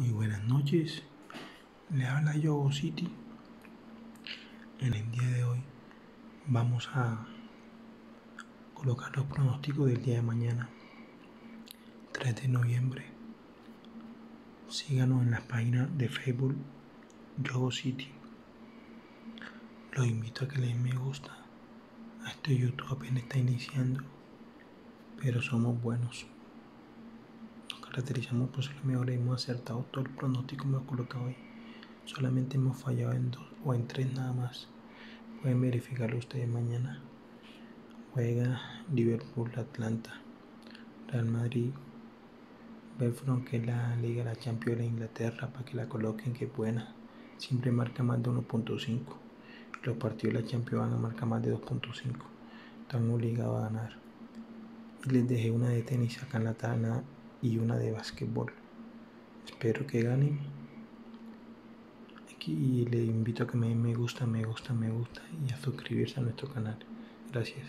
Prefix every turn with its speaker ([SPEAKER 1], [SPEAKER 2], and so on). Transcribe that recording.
[SPEAKER 1] Muy buenas noches. Le habla Yogo City. En el día de hoy vamos a colocar los pronósticos del día de mañana, 3 de noviembre. Síganos en las páginas de Facebook Yogo City. Los invito a que le den me gusta. A este YouTube apenas está iniciando, pero somos buenos caracterizamos por ser mejores, hemos acertado todo el pronóstico que hemos colocado ahí. Solamente hemos fallado en dos o en tres nada más. Pueden verificarlo ustedes mañana. Juega Liverpool, Atlanta, Real Madrid, Belfron, que es la Liga la Champions de Inglaterra, para que la coloquen, que es buena. Siempre marca más de 1.5. Los partidos de la Champions van a marcar más de 2.5. Están obligados a ganar. Y les dejé una de tenis acá en la tabla y una de básquetbol. Espero que ganen. Aquí le invito a que me me gusta, me gusta, me gusta y a suscribirse a nuestro canal. Gracias.